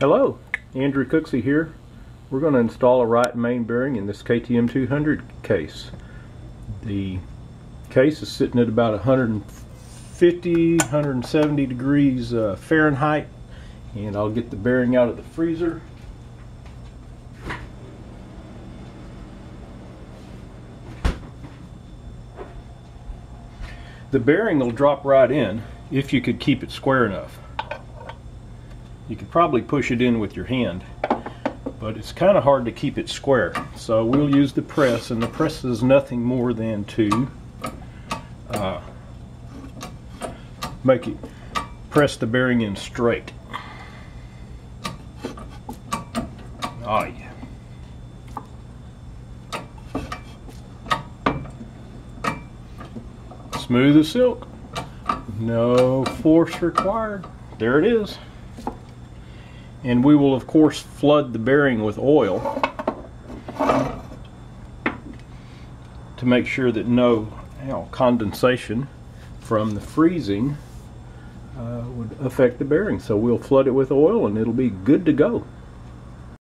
Hello, Andrew Cooksey here. We're going to install a right main bearing in this KTM 200 case. The case is sitting at about 150, 170 degrees uh, Fahrenheit and I'll get the bearing out of the freezer. The bearing will drop right in if you could keep it square enough. You could probably push it in with your hand, but it's kind of hard to keep it square. So we'll use the press, and the press is nothing more than to uh, make it press the bearing in straight. Oh yeah. Smooth as silk. No force required. There it is and we will of course flood the bearing with oil to make sure that no you know, condensation from the freezing uh, would affect the bearing. So we'll flood it with oil and it'll be good to go